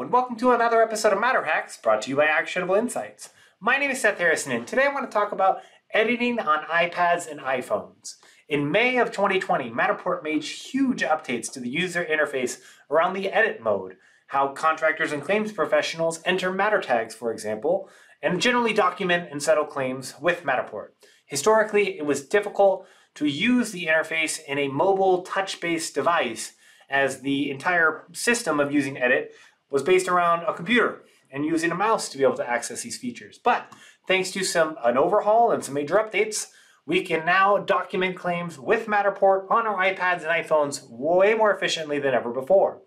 And welcome to another episode of Matter Hacks brought to you by Actionable Insights. My name is Seth Harrison, and today I want to talk about editing on iPads and iPhones. In May of 2020, Matterport made huge updates to the user interface around the edit mode, how contractors and claims professionals enter Matter tags, for example, and generally document and settle claims with Matterport. Historically, it was difficult to use the interface in a mobile touch-based device as the entire system of using Edit was based around a computer and using a mouse to be able to access these features. But thanks to some an overhaul and some major updates, we can now document claims with Matterport on our iPads and iPhones way more efficiently than ever before.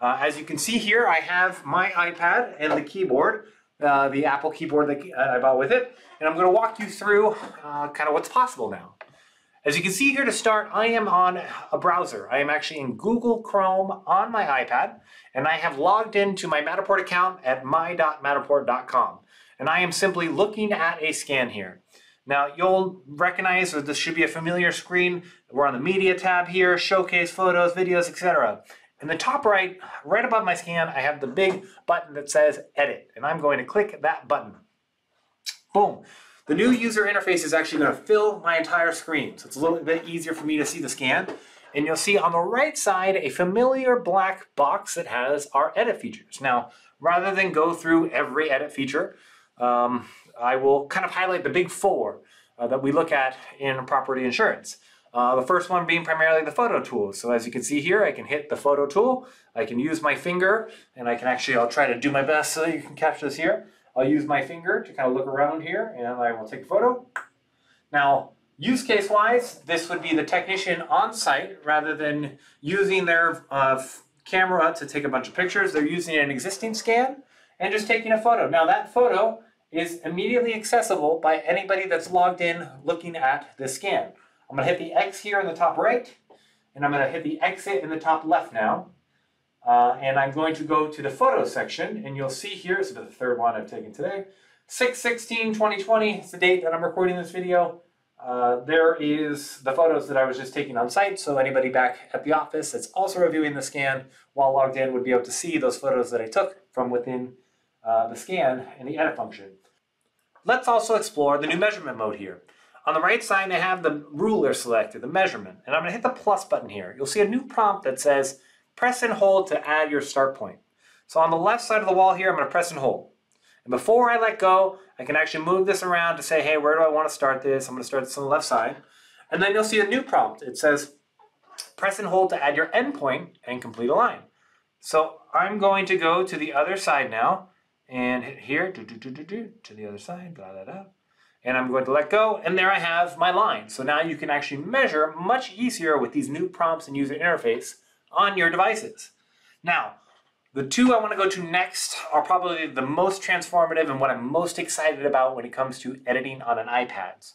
Uh, as you can see here, I have my iPad and the keyboard, uh, the Apple keyboard that I bought with it, and I'm going to walk you through uh, kind of what's possible now. As you can see here to start, I am on a browser. I am actually in Google Chrome on my iPad, and I have logged into my Matterport account at my.matterport.com. And I am simply looking at a scan here. Now you'll recognize that this should be a familiar screen. We're on the media tab here, showcase photos, videos, etc. In the top right, right above my scan, I have the big button that says edit, and I'm going to click that button. Boom. The new user interface is actually going to fill my entire screen, so it's a little bit easier for me to see the scan. And you'll see on the right side a familiar black box that has our edit features. Now, rather than go through every edit feature, um, I will kind of highlight the big four uh, that we look at in property insurance. Uh, the first one being primarily the photo tool. So as you can see here, I can hit the photo tool. I can use my finger, and I can actually, I'll try to do my best so you can capture this here. I'll use my finger to kind of look around here and I will take a photo. Now, use case wise, this would be the technician on site rather than using their uh, camera to take a bunch of pictures. They're using an existing scan and just taking a photo. Now that photo is immediately accessible by anybody that's logged in looking at the scan. I'm gonna hit the X here in the top right and I'm gonna hit the exit in the top left now. Uh, and I'm going to go to the photo section, and you'll see here, this is the third one I've taken today, 6-16-2020 is the date that I'm recording this video. Uh, there is the photos that I was just taking on site, so anybody back at the office that's also reviewing the scan while logged in would be able to see those photos that I took from within uh, the scan in the edit function. Let's also explore the new measurement mode here. On the right side, I have the ruler selected, the measurement, and I'm going to hit the plus button here. You'll see a new prompt that says press and hold to add your start point. So on the left side of the wall here, I'm going to press and hold. And before I let go, I can actually move this around to say, hey, where do I want to start this? I'm going to start this on the left side. And then you'll see a new prompt. It says, press and hold to add your endpoint and complete a line. So I'm going to go to the other side now and hit here, do, do, do, do, do, to the other side, blah, blah, blah. And I'm going to let go, and there I have my line. So now you can actually measure much easier with these new prompts and user interface on your devices. Now, the two I want to go to next are probably the most transformative and what I'm most excited about when it comes to editing on an iPad.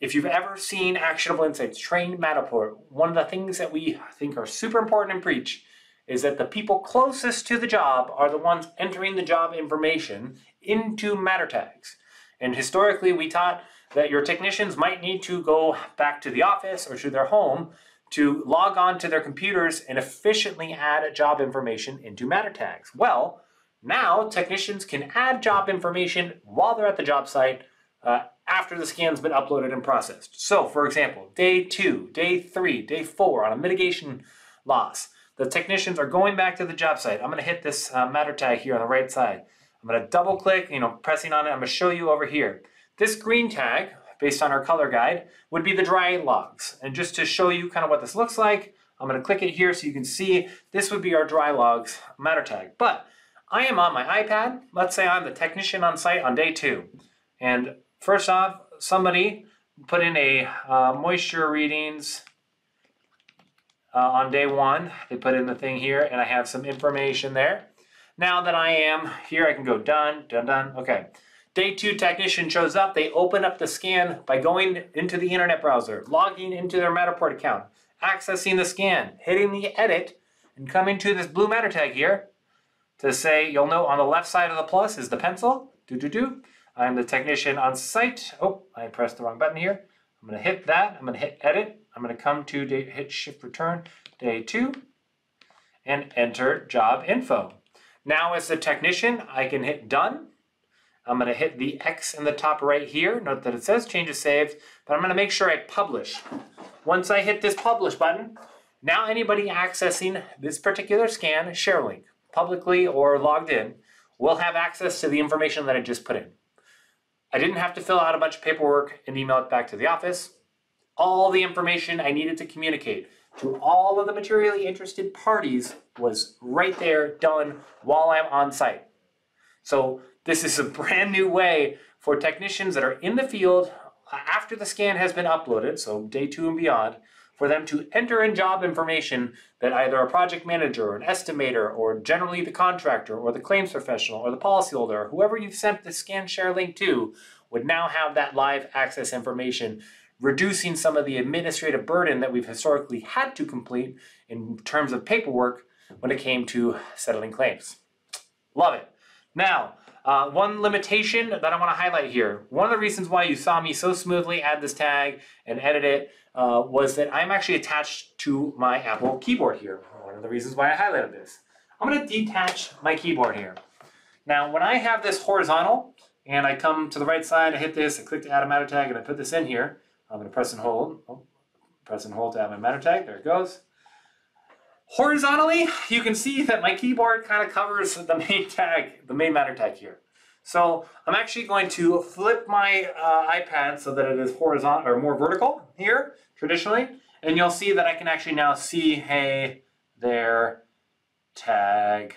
If you've ever seen Actionable Insights trained Matterport, one of the things that we think are super important and preach is that the people closest to the job are the ones entering the job information into matter tags. And historically, we taught that your technicians might need to go back to the office or to their home to log on to their computers and efficiently add job information into matter tags. Well, now technicians can add job information while they're at the job site uh, after the scan's been uploaded and processed. So, for example, day two, day three, day four on a mitigation loss, the technicians are going back to the job site. I'm going to hit this uh, matter tag here on the right side. I'm to double click, you know, pressing on it. I'm to show you over here. This green tag based on our color guide, would be the dry logs. And just to show you kind of what this looks like, I'm going to click it here so you can see this would be our dry logs matter tag. But I am on my iPad. Let's say I'm the technician on site on day two. And first off, somebody put in a uh, moisture readings uh, on day one. They put in the thing here and I have some information there. Now that I am here, I can go done, done, done. Okay. Day two technician shows up. They open up the scan by going into the internet browser, logging into their Matterport account, accessing the scan, hitting the edit, and coming to this blue matter tag here to say, you'll note on the left side of the plus is the pencil. Do, do, do. I'm the technician on site. Oh, I pressed the wrong button here. I'm going to hit that. I'm going to hit edit. I'm going to come to day, hit shift return day two and enter job info. Now as the technician, I can hit done. I'm going to hit the X in the top right here. Note that it says changes saved, but I'm going to make sure I publish. Once I hit this publish button, now anybody accessing this particular scan share link, publicly or logged in, will have access to the information that I just put in. I didn't have to fill out a bunch of paperwork and email it back to the office. All the information I needed to communicate to all of the materially interested parties was right there done while I'm on site. So this is a brand new way for technicians that are in the field uh, after the scan has been uploaded, so day two and beyond, for them to enter in job information that either a project manager or an estimator or generally the contractor or the claims professional or the policyholder or whoever you've sent the scan share link to would now have that live access information reducing some of the administrative burden that we've historically had to complete in terms of paperwork when it came to settling claims. Love it. Now, uh, one limitation that I want to highlight here. One of the reasons why you saw me so smoothly add this tag and edit it uh, was that I'm actually attached to my Apple keyboard here. One of the reasons why I highlighted this. I'm going to detach my keyboard here. Now, when I have this horizontal and I come to the right side, I hit this, I click to add a matter tag, and I put this in here, I'm going to press and hold. Oh, press and hold to add my matter tag. There it goes. Horizontally, you can see that my keyboard kind of covers the main tag, the main matter tag here. So I'm actually going to flip my uh, iPad so that it is horizontal or more vertical here, traditionally. And you'll see that I can actually now see, hey, there, tag.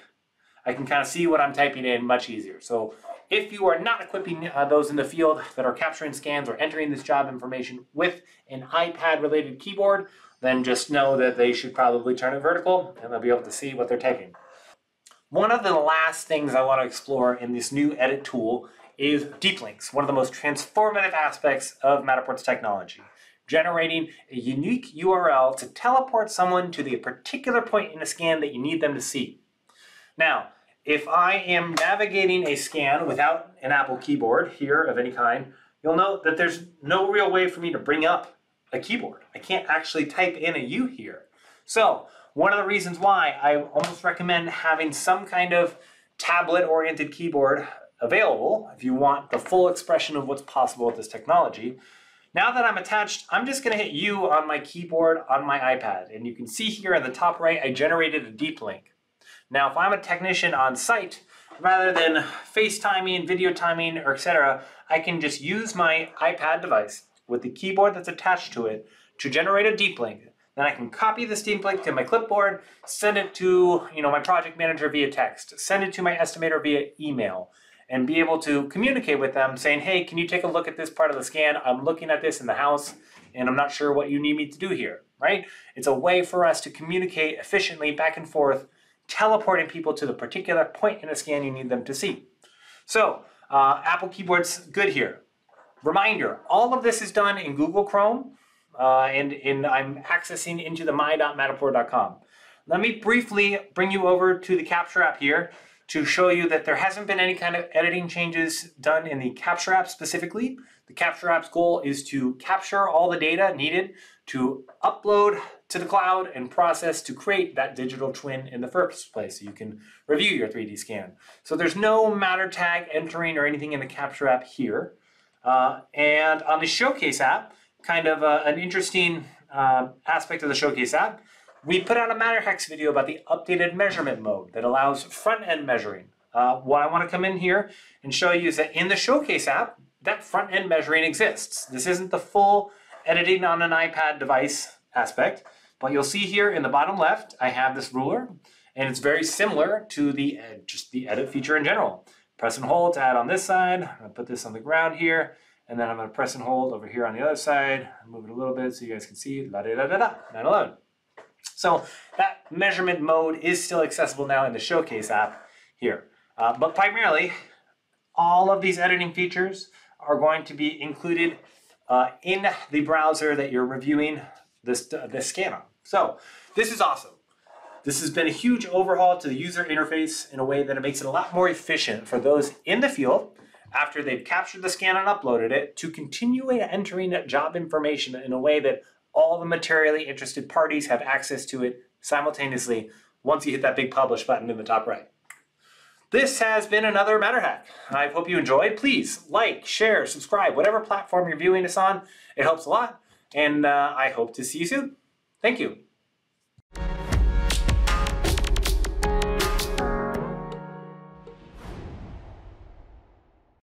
I can kind of see what I'm typing in much easier. So if you are not equipping uh, those in the field that are capturing scans or entering this job information with an iPad related keyboard, then just know that they should probably turn it vertical and they'll be able to see what they're taking. One of the last things I want to explore in this new edit tool is deep links, one of the most transformative aspects of Matterport's technology. Generating a unique URL to teleport someone to the particular point in a scan that you need them to see. Now, if I am navigating a scan without an Apple keyboard here of any kind, you'll note that there's no real way for me to bring up a keyboard. I can't actually type in a U here. So one of the reasons why I almost recommend having some kind of tablet-oriented keyboard available if you want the full expression of what's possible with this technology. Now that I'm attached, I'm just gonna hit U on my keyboard on my iPad. And you can see here in the top right, I generated a deep link. Now, if I'm a technician on site, rather than FaceTiming, video timing, or etc., I can just use my iPad device with the keyboard that's attached to it to generate a deep link. Then I can copy this deep link to my clipboard, send it to you know my project manager via text, send it to my estimator via email, and be able to communicate with them saying, hey, can you take a look at this part of the scan? I'm looking at this in the house and I'm not sure what you need me to do here, right? It's a way for us to communicate efficiently back and forth, teleporting people to the particular point in the scan you need them to see. So uh, Apple Keyboard's good here. Reminder, all of this is done in Google Chrome, uh, and, and I'm accessing into the my.matterport.com. Let me briefly bring you over to the Capture app here to show you that there hasn't been any kind of editing changes done in the Capture app specifically. The Capture app's goal is to capture all the data needed to upload to the cloud and process to create that digital twin in the first place so you can review your 3D scan. So there's no matter tag entering or anything in the Capture app here. Uh, and on the Showcase app, kind of uh, an interesting uh, aspect of the Showcase app, we put out a Matter Hacks video about the updated measurement mode that allows front-end measuring. Uh, what I want to come in here and show you is that in the Showcase app, that front-end measuring exists. This isn't the full editing on an iPad device aspect, but you'll see here in the bottom left, I have this ruler, and it's very similar to the just the edit feature in general. Press and hold to add on this side. I'm gonna put this on the ground here, and then I'm gonna press and hold over here on the other side, move it a little bit so you guys can see, la da da da da, 911. So that measurement mode is still accessible now in the Showcase app here. Uh, but primarily, all of these editing features are going to be included uh, in the browser that you're reviewing this, uh, this scan on. So this is awesome. This has been a huge overhaul to the user interface in a way that it makes it a lot more efficient for those in the field after they've captured the scan and uploaded it to continue entering job information in a way that all the materially interested parties have access to it simultaneously once you hit that big publish button in the top right. This has been another MatterHack. I hope you enjoyed. Please like, share, subscribe, whatever platform you're viewing us on. It helps a lot. And uh, I hope to see you soon. Thank you.